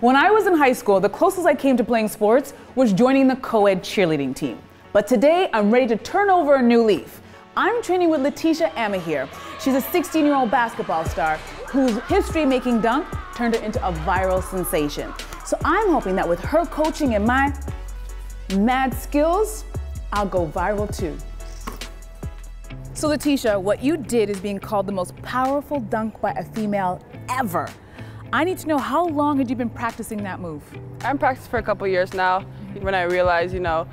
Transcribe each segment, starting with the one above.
When I was in high school, the closest I came to playing sports was joining the co-ed cheerleading team. But today, I'm ready to turn over a new leaf. I'm training with Laeticia Amihere. She's a 16-year-old basketball star whose history-making dunk turned her into a viral sensation. So I'm hoping that with her coaching and my mad skills, I'll go viral too. So Laeticia, what you did is being called the most powerful dunk by a female ever. I need to know how long had you been practicing that move? I've practiced for a couple years now. When I realized, you know,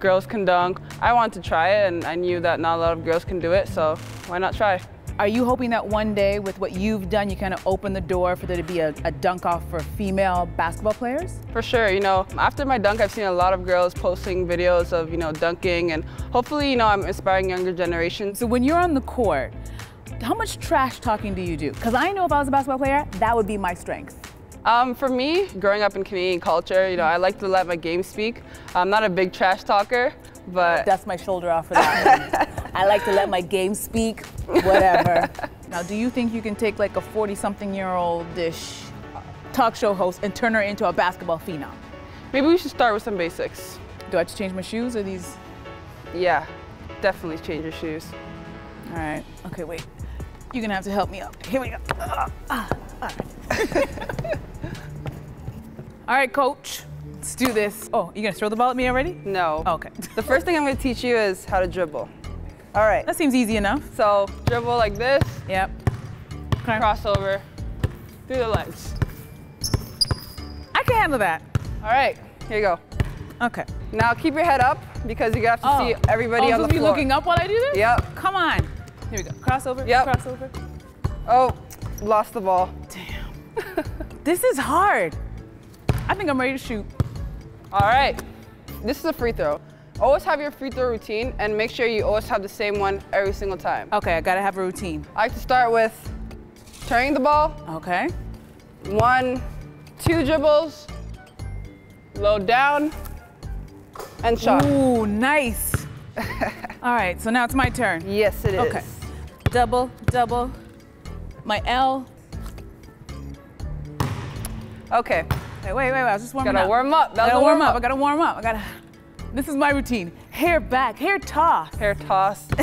girls can dunk, I wanted to try it and I knew that not a lot of girls can do it, so why not try? Are you hoping that one day with what you've done, you kind of open the door for there to be a, a, dunk off for female basketball players? For sure, you know, after my dunk, I've seen a lot of girls posting videos of, you know, dunking and hopefully, you know, I'm inspiring younger generations. So when you're on the court, how much trash talking do you do? Because I know if I was a basketball player, that would be my strength. Um, for me, growing up in Canadian culture, you know, I like to let my game speak. I'm not a big trash talker, but... That's my shoulder off for that I like to let my game speak, whatever. now, do you think you can take like a 40-something-year-old-ish talk show host and turn her into a basketball phenom? Maybe we should start with some basics. Do I have to change my shoes or these? Yeah, definitely change your shoes. All right, okay, wait. You're gonna have to help me up. Here we go. Uh, uh, all right. all right, coach. Let's do this. Oh, you gonna throw the ball at me already? No. Oh, okay. The first thing I'm gonna teach you is how to dribble. All right. That seems easy enough. So dribble like this. Yep. Okay. Crossover through the legs. I can handle that. All right, here you go. Okay. Now keep your head up because you have to oh. see everybody oh, on the floor. be looking up while I do this? Yep. Come on. Here we go. Crossover. Yep. Crossover. Oh, lost the ball. Damn. this is hard. I think I'm ready to shoot. All right. This is a free throw. Always have your free throw routine and make sure you always have the same one every single time. Okay, I gotta have a routine. I like to start with turning the ball. Okay. One, two dribbles, low down, and shot. Ooh, nice. All right, so now it's my turn. Yes, it is. Okay. Double, double. My L. Okay. Wait, wait, wait. I was just warming gotta up. warm up. That gotta warm, warm up. up. I gotta warm up. I gotta. This is my routine. Hair back, hair toss. Hair toss.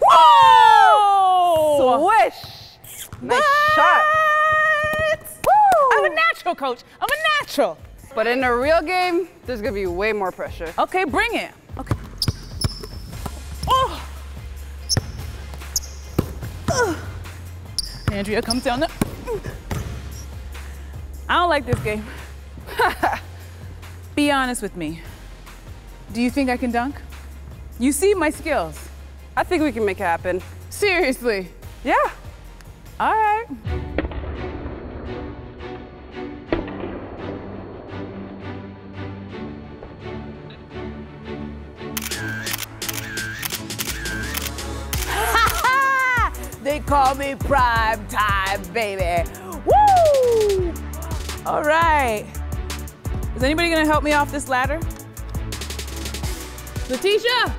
Whoa! Swish! Nice what? shot. Woo! I'm a natural, coach. I'm a natural. But in a real game, there's gonna be way more pressure. Okay, bring it. Andrea comes down the. I don't like this game. Be honest with me. Do you think I can dunk? You see my skills. I think we can make it happen. Seriously? Yeah. All right. Call me prime time, baby. Woo! All right. Is anybody gonna help me off this ladder? Laeticia!